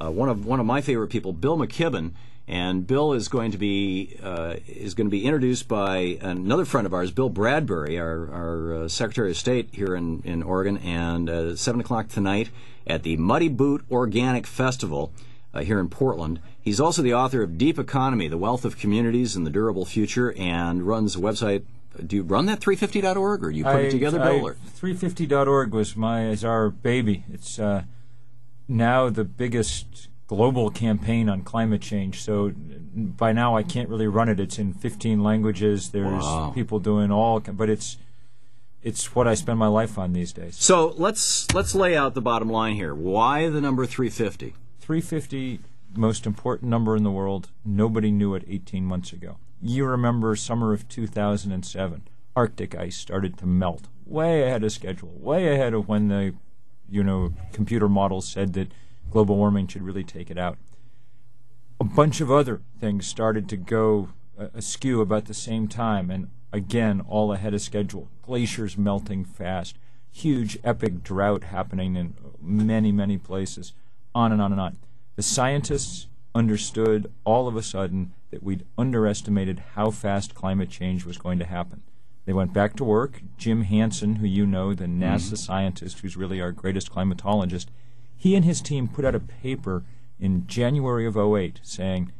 uh, one of one of my favorite people, Bill McKibben. And Bill is going to be uh, is going to be introduced by another friend of ours, Bill Bradbury, our, our uh, Secretary of State here in, in Oregon, and uh, seven o'clock tonight at the Muddy Boot Organic Festival uh, here in Portland. He's also the author of Deep Economy: The Wealth of Communities and the Durable Future, and runs a website. Do you run that 350.org, or do you put I, it together, Bill? Or? 350.org was my is our baby. It's uh, now the biggest global campaign on climate change. So by now I can't really run it. It's in 15 languages. There's Wow. people doing all, but it's it's what I spend my life on these days. So let's let's lay out the bottom line here. Why the number 350? 350, most important number in the world. Nobody knew it 18 months ago. You remember summer of 2007. Arctic ice started to melt way ahead of schedule, way ahead of when the, you know, computer models said that global warming should really take it out. A bunch of other things started to go uh, askew about the same time, and again, all ahead of schedule. Glaciers melting fast, huge epic drought happening in many, many places, on and on and on. The scientists understood all of a sudden that we'd underestimated how fast climate change was going to happen. They went back to work. Jim Hansen, who you know, the mm-hmm. NASA scientist who's really our greatest climatologist, he and his team put out a paper in January of 08 saying,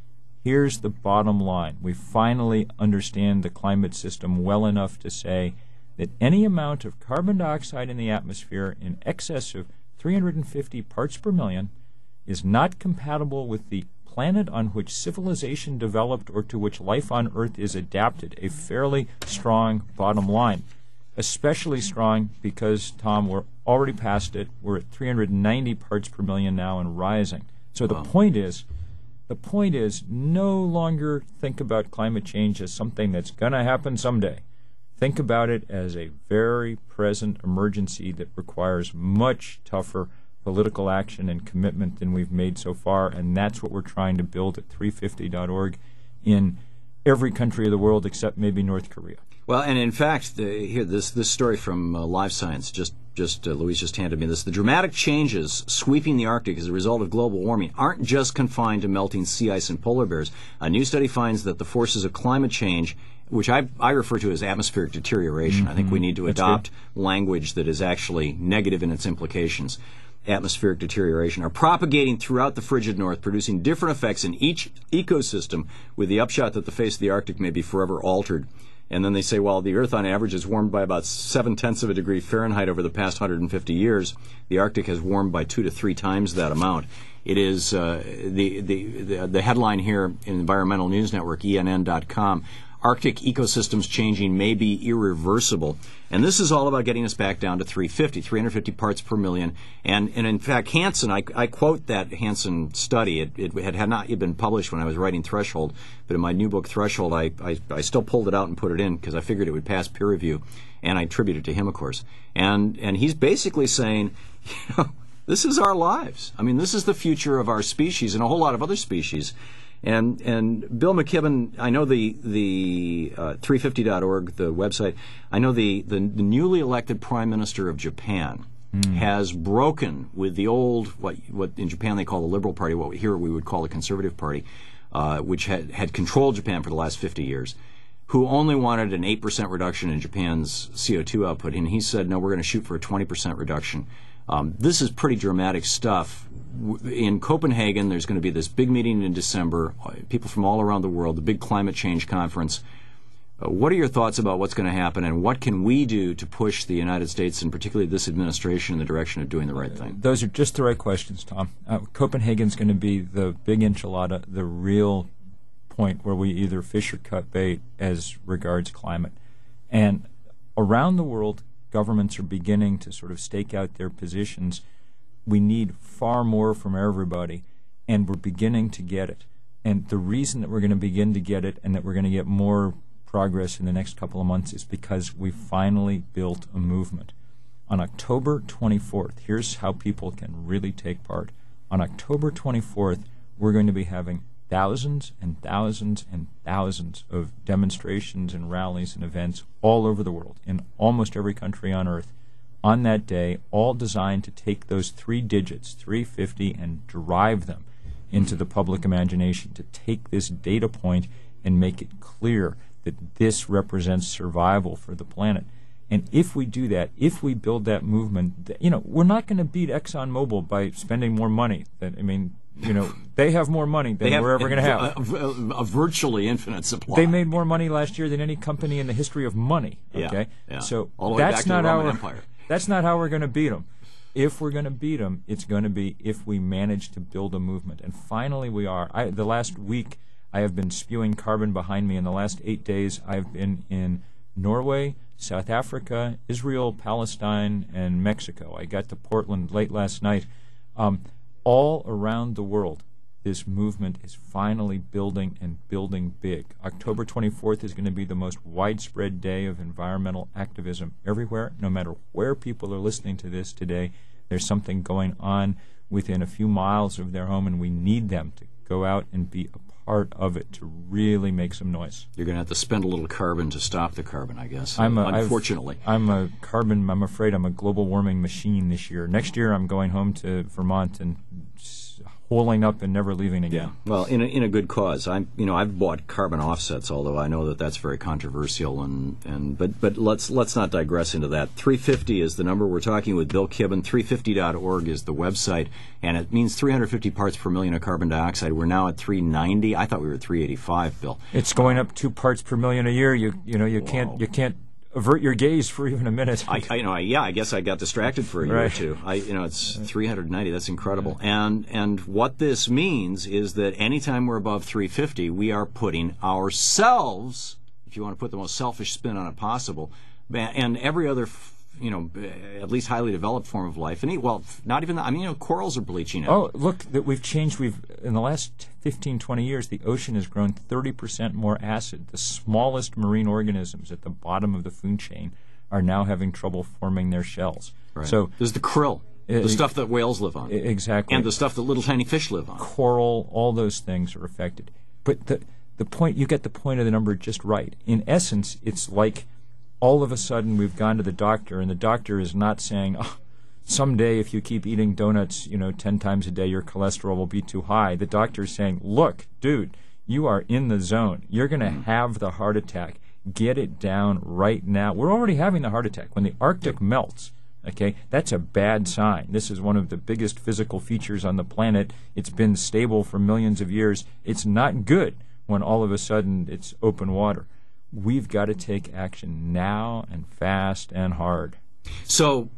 here's the bottom line. We finally understand the climate system well enough to say that any amount of carbon dioxide in the atmosphere in excess of 350 parts per million is not compatible with the planet on which civilization developed or to which life on Earth is adapted. A fairly strong bottom line. Especially strong because, Thom, we're already past it. We're at 390 parts per million now and rising. So the point is, the point is no longer think about climate change as something that's going to happen someday. Think about it as a very present emergency that requires much tougher political action and commitment than we've made so far, and that's what we're trying to build at 350.org in every country of the world except maybe North Korea. Well, and in fact, the, here this this story from uh, Live Science just just uh, Louise just handed me this. The dramatic changes sweeping the Arctic as a result of global warming aren't just confined to melting sea ice and polar bears. A new study finds that the forces of climate change, which I I refer to as atmospheric deterioration, I think we need to That's adopt language that is actually negative in its implications. Atmospheric deterioration are propagating throughout the frigid north, producing different effects in each ecosystem, with the upshot that the face of the Arctic may be forever altered. And then they say, well, the Earth on average has warmed by about seven tenths of a degree Fahrenheit over the past 150 years. The Arctic has warmed by two to three times that amount. It is uh, the, the, the, the headline here in Environmental News Network, ENN.com. Arctic ecosystems changing may be irreversible. And this is all about getting us back down to 350, 350 parts per million. And, and in fact, Hansen, I, I quote that Hansen study. It, it had, had not yet been published when I was writing Threshold, but in my new book, Threshold, I, I, I still pulled it out and put it in because I figured it would pass peer review. And I attribute it to him, of course. And, and he's basically saying, you know, this is our lives. I mean, this is the future of our species and a whole lot of other species. And and Bill McKibben, I know the the uh, 350.org, the website. I know the, the the newly elected prime minister of Japan has broken with the old what what in Japan they call the Liberal Party, what here we would call the Conservative Party, uh, which had had controlled Japan for the last 50 years. Who only wanted an 8% reduction in Japan's CO2 output. And he said, no, we're going to shoot for a 20% reduction. Um, this is pretty dramatic stuff. In Copenhagen, there's going to be this big meeting in December, uh, people from all around the world, the big climate change conference. Uh, what are your thoughts about what's going to happen, and what can we do to push the United States, and particularly this administration, in the direction of doing the right thing? Those are just the right questions, Thom. Uh, Copenhagen's going to be the big enchilada, the real point where we either fish or cut bait as regards climate. And around the world, governments are beginning to sort of stake out their positions. We need far more from everybody, and we're beginning to get it. And the reason that we're going to begin to get it and that we're going to get more progress in the next couple of months is because we finally built a movement. On October 24th, here's how people can really take part. On October 24th, we're going to be having thousands and thousands and thousands of demonstrations and rallies and events all over the world, in almost every country on earth, on that day, all designed to take those three digits, 350, and drive them into the public imagination to take this data point and make it clear that this represents survival for the planet. And if we do that, if we build that movement, you know, we're not going to beat ExxonMobil by spending more money. I mean, you know, they have more money than have we're ever going to have. A, a- a virtually infinite supply. They made more money last year than any company in the history of money. Okay, yeah. so All that's back to the not our Empire. that's not how we're going to beat them. If we're going to beat them, it's going to be if we manage to build a movement. And finally, we are. I, the last week, I have been spewing carbon behind me. In the last eight days, I've been in Norway, South Africa, Israel, Palestine, and Mexico. I got to Portland late last night. Um, all around the world, this movement is finally building and building big. October 24th is going to be the most widespread day of environmental activism everywhere. No matter where people are listening to this today, there's something going on within a few miles of their home, and we need them to go out and be a part of it to really make some noise. You're going to have to spend a little carbon to stop the carbon, I guess. I'm a, unfortunately. I'm a carbon. I'm afraid I'm a global warming machine this year. Next year, I'm going home to Vermont and holing up and never leaving again. Yeah. Well, in a, in a good cause. I'm you know I've bought carbon offsets, although I know that that's very controversial and, and but but let's let's not digress into that. 350 is the number we're talking with Bill McKibben. 350.org is the website, and it means 350 parts per million of carbon dioxide. We're now at 390. I thought we were at 385, Bill. It's going up two parts per million a year. You you know you can't you can't avert your gaze for even a minute. I, I you know I, yeah I guess I got distracted for a year or two. I you know it's 390 that's incredible. And and what this means is that anytime we're above 350 we are putting ourselves if you want to put the most selfish spin on it possible and every other you know at least highly developed form of life and well not even that, I mean you know corals are bleaching out. Oh, look, that we've changed. We've in the last 15, 20 years, the ocean has grown 30% more acid. The smallest marine organisms at the bottom of the food chain are now having trouble forming their shells. Right. So there's the krill, Uh, the stuff that whales live on. exactly. and the stuff that little tiny fish live on. coral, all those things are affected. But the the point you get the point of the number just right. In essence, it's like all of a sudden we've gone to the doctor, and the doctor is not saying, "Oh, someday if you keep eating donuts, you know, ten times a day, your cholesterol will be too high." The doctor is saying, "Look, dude, you are in the zone. You're going to mm. have the heart attack. Get it down right now." We're already having the heart attack when the Arctic melts. Okay, that's a bad sign. This is one of the biggest physical features on the planet. It's been stable for millions of years. It's not good when all of a sudden it's open water. We've got to take action now and fast and hard. So,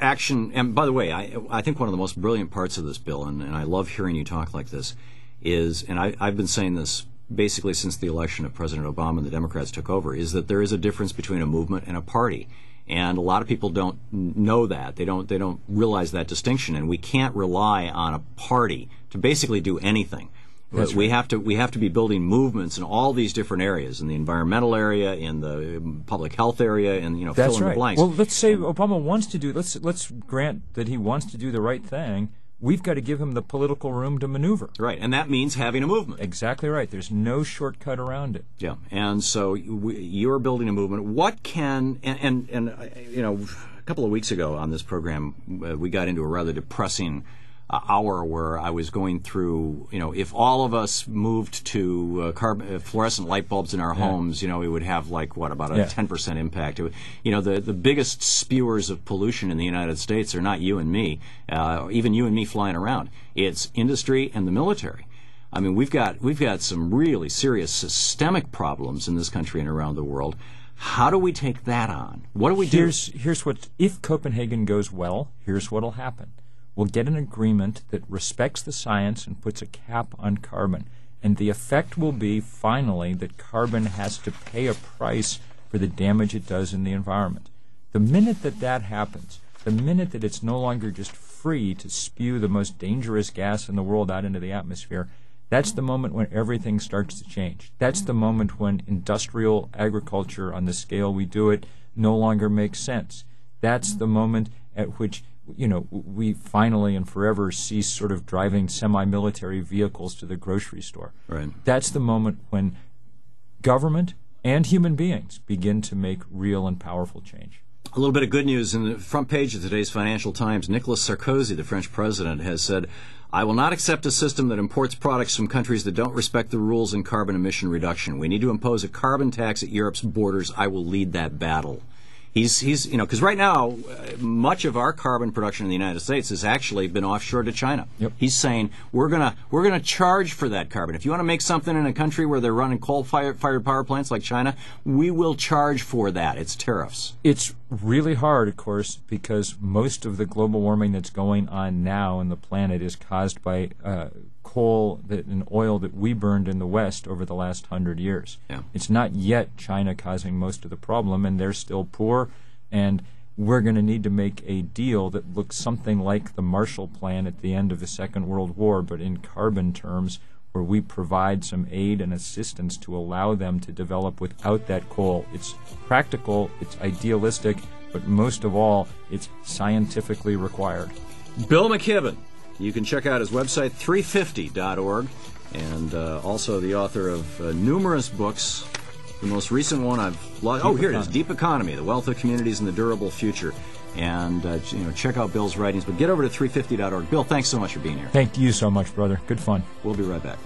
action, and by the way, I, I think one of the most brilliant parts of this bill, and, and I love hearing you talk like this, is, and I, I've been saying this basically since the election of President Obama and the Democrats took over, is that there is a difference between a movement and a party. And a lot of people don't know that. They don't, they don't realize that distinction. And we can't rely on a party to basically do anything. That's we have to we have to be building movements in all these different areas in the environmental area in the um, public health area and you know That's fill in right. the blanks Well, let's say Obama wants to do. Let's let's grant that he wants to do the right thing. We've got to give him the political room to maneuver. Right, and that means having a movement. Exactly right. There's no shortcut around it. Yeah, and so we, you're building a movement. What can and and, and uh, you know, a couple of weeks ago on this program, uh, we got into a rather depressing hour where I was going through. You know, if all of us moved to uh, carbon, uh, fluorescent light bulbs in our homes, you know, we would have like what about a Yeah. ten percent impact. It would, you know, the the biggest spewers of pollution in the United States are not you and me, uh, or even you and me flying around. It's industry and the military. I mean, we've got we've got some really serious systemic problems in this country and around the world. How do we take that on? What do we do? Here's here's what if Copenhagen goes well, here's what'll happen. We'll get an agreement that respects the science and puts a cap on carbon. And the effect will be finally that carbon has to pay a price for the damage it does in the environment. The minute that that happens, the minute that it's no longer just free to spew the most dangerous gas in the world out into the atmosphere, that's the moment when everything starts to change. That's the moment when industrial agriculture on the scale we do it no longer makes sense. That's the moment at which you know we finally and forever cease sort of driving semi-military vehicles to the grocery store. Right. That's the moment when government and human beings begin to make real and powerful change. A little bit of good news in the front page of today's Financial Times. Nicolas Sarkozy, the French president, has said, I will not accept a system that imports products from countries that don't respect the rules in carbon emission reduction. We need to impose a carbon tax at Europe's borders. I will lead that battle. He's, he's you know, because right now, uh, much of our carbon production in the United States has actually been offshore to China. Yep. He's saying we're gonna we're gonna charge for that carbon. If you want to make something in a country where they're running coal-fired power plants like China, we will charge for that. It's tariffs. It's really hard, of course, because most of the global warming that's going on now in the planet is caused by uh, coal that, and oil that we burned in the West over the last hundred years. Yeah. It's not yet China causing most of the problem, and they're still poor, and we're going to need to make a deal that looks something like the Marshall Plan at the end of the Second World War, but in carbon terms, where we provide some aid and assistance to allow them to develop without that coal. It's practical, it's idealistic, but most of all, it's scientifically required. Bill McKibben. You can check out his website, 350.org, and uh, also the author of uh, numerous books. The most recent one I've lost. Oh, here it is Deep Economy The Wealth of Communities and the Durable Future. And uh, you know, check out Bill's writings, but get over to 350.org. Bill, thanks so much for being here. Thank you so much, brother. Good fun. We'll be right back.